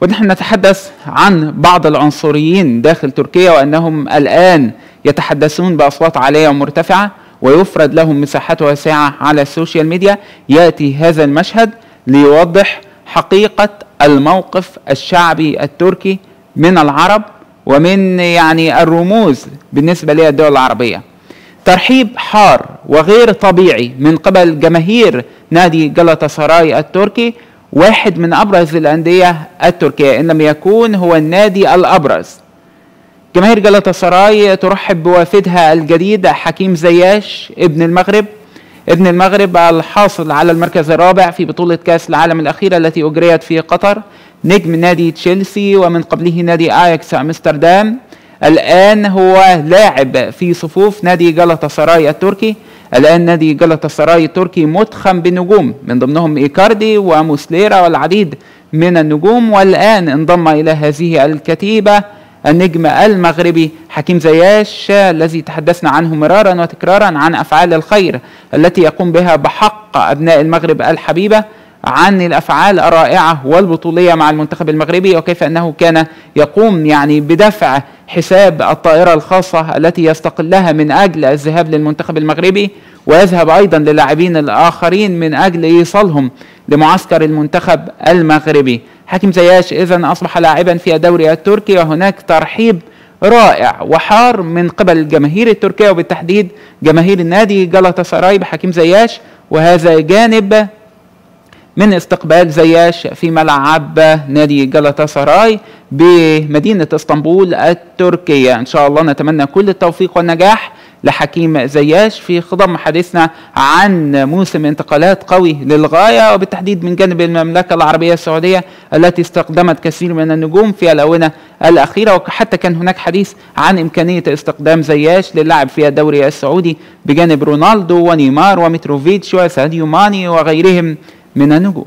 ونحن نتحدث عن بعض العنصريين داخل تركيا وأنهم الآن يتحدثون بأصوات عالية ومرتفعة ويفرد لهم مساحات واسعة على ال social media يأتي هذا المشهد ليوضح حقيقة الموقف الشعبي التركي من العرب ومن يعني الرموز بالنسبة للدول العربية. ترحيب حار وغير طبيعي من قبل جماهير نادي جلطة سراي التركي واحد من أبرز الأندية التركية إن لم يكون هو النادي الأبرز. جماهير جلطة سراي ترحب بوافدها الجديد حكيم زياش ابن المغرب. ابن المغرب الحاصل على المركز الرابع في بطولة كأس العالم الأخيرة التي أجريت في قطر. نجم نادي تشيلسي ومن قبله نادي آياكس أمستردام. الآن هو لاعب في صفوف نادي جلطة سراي التركي. الآن نادي جلطة سراي التركي متخم بنجوم من ضمنهم إيكاردي وموسليرا والعديد من النجوم. والآن انضم إلى هذه الكتيبة النجم المغربي حكيم زياش الذي تحدثنا عنه مرارا وتكرارا عن أفعال الخير التي يقوم بها بحق أبناء المغرب الحبيبة. عن الأفعال الرائعة والبطولية مع المنتخب المغربي وكيف أنه كان يقوم يعني بدفع حساب الطائرة الخاصة التي يستقلها من أجل الذهاب للمنتخب المغربي ويذهب أيضا للاعبين الآخرين من أجل إيصالهم لمعسكر المنتخب المغربي. حكيم زياش اذا أصبح لاعبا في الدوري التركي وهناك ترحيب رائع وحار من قبل الجماهير التركية وبالتحديد جماهير النادي جلطة سراي بحكيم زياش وهذا جانب من استقبال زياش في ملعب نادي جلطة سراي بمدينة اسطنبول التركية. إن شاء الله نتمنى كل التوفيق والنجاح لحكيم زياش في خضم حديثنا عن موسم انتقالات قوي للغاية وبالتحديد من جانب المملكة العربية السعودية التي استخدمت كثير من النجوم في الآونة الأخيرة. وحتى كان هناك حديث عن إمكانية استخدام زياش للعب في الدوري السعودي بجانب رونالدو ونيمار ومتروفيتش وساديو ماني وغيرهم. من النجوم